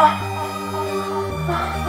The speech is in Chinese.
啊啊啊